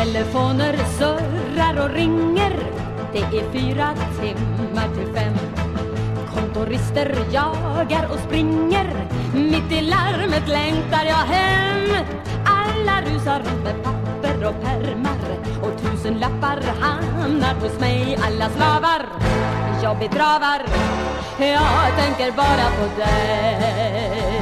Telefoner surrar och ringer. Det är fyra timmar till fem. Kontorister jagar och springer. Mitt i larmet längtar jag hem. Alla rusar runt med papper och pärmar Och tusen lappar hamnar hos mig. Alla slavar, jag bedravar. Jag tänker bara på dig.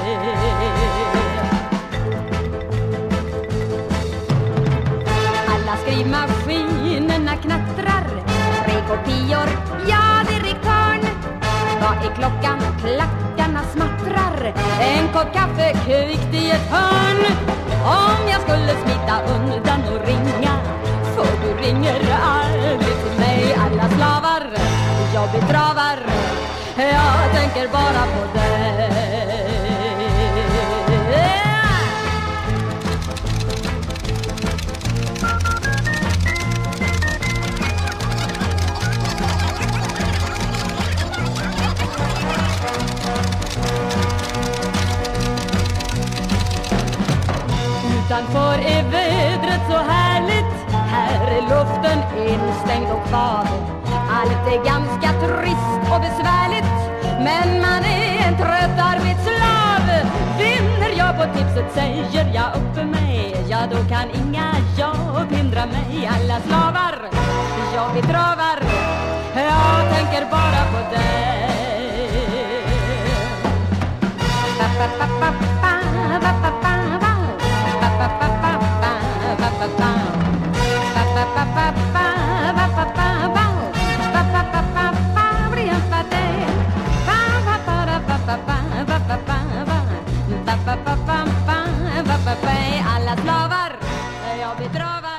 Skrivmaskinerna knattrar. Tre kopior, ja direktörn Vad är klockan? Klackarna smattrar. En kopp kaffe kvickt i ett hörn. Om jag skulle smita undan och ringa För du ringer aldrig till mig Alla slavar, jag betravar. Jag tänker bara på dig. Utanför är vädret så härligt. Här är luften instängd och kval Allt är ganska trist och besvärligt. Men man är en trött arbetslav Vinner jag på tipset säger jag upp mig. Ja, då kan inga jobb hindra mig. Alla slavar, jag betravar. Jag tänker bara på dig. Alla slavar, jag betravar